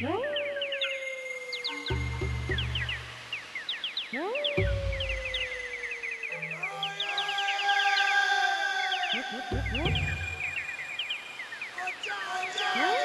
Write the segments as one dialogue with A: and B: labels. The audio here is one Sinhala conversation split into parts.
A: Whoop, whoop, whoop. Watch out, watch out.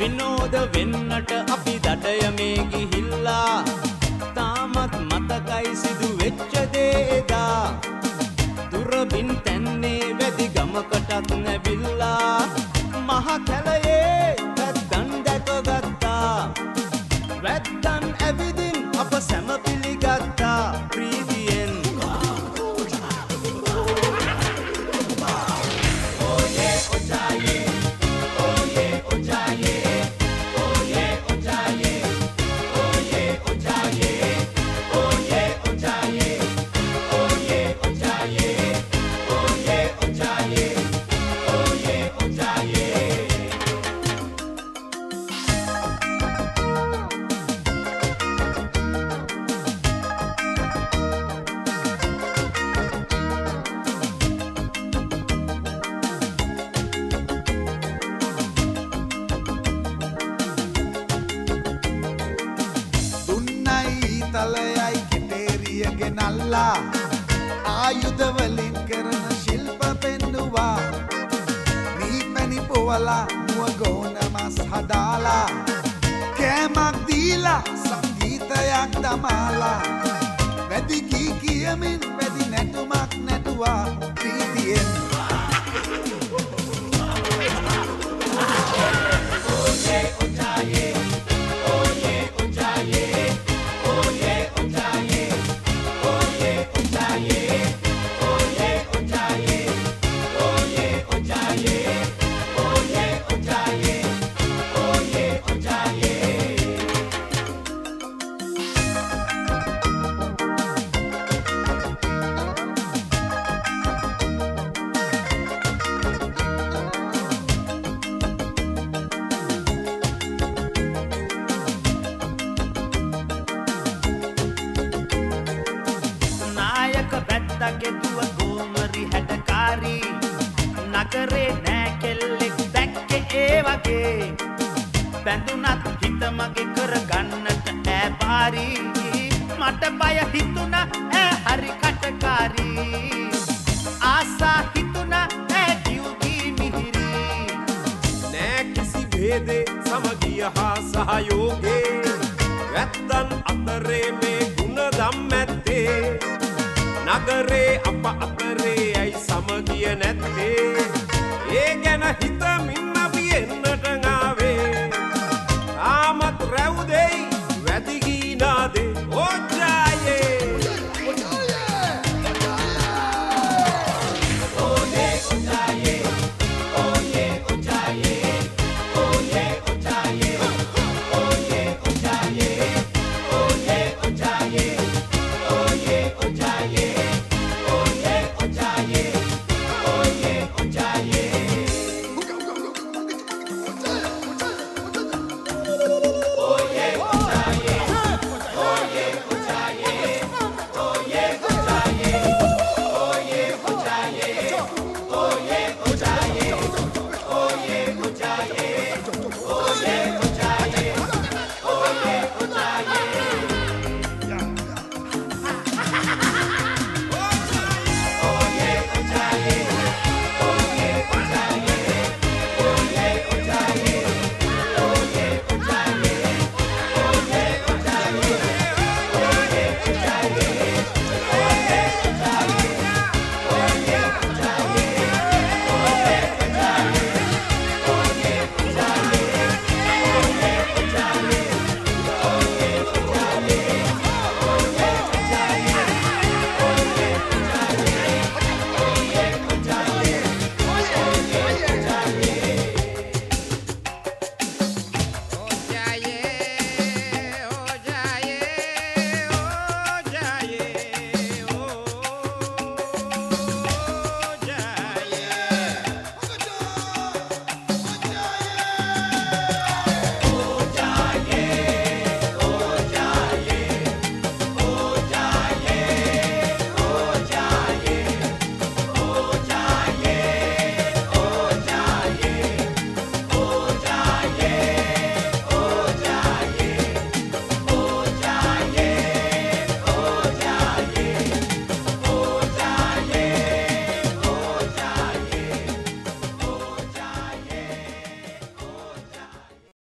A: විනෝද වෙන්නට අපි දඩයමේ ගිහිල්ලා. තාමත් මතකයි සිදු වෙච්ච දේදා දුරබින්
B: ගෙනල්ලා ආයුධවලින් කරන ශිල්ප පෙන්නුවා. මී පැණි පොවලා මුව ගෝන මස් හදාලා. කෑමක් දීලා සංගීතයක් දමාලා. වැදිකී කියමින් වැදි නැටුමක් නැටුවා. ප්‍රීතියෙන්
A: වැද්දගේ දුව ගෝමරි හැටකාරී නගරේ නෑ කෙල්ලෙක් දැක්කේ ඒ වගේ. බැඳුනත් හිත මගේ කරගන්නට ඈ පාරී. මට බය හිතුණ ඈ හරි කටකාරී. ආසා හිතුණ ඈ කිව්ගී මිහිරි.
C: නෑ කිසි භේදේ සමගිය හා සහයෝගේ. වැත්තන් අතරේ මේ ගුණදම් ඇත්තේ නගරේ අප අතරේ ඇයි සමගිය නැත්තේ? ඒ ගැන හිතමින් අපි එන්නට ආවේ තාමත් රැවුදෙයි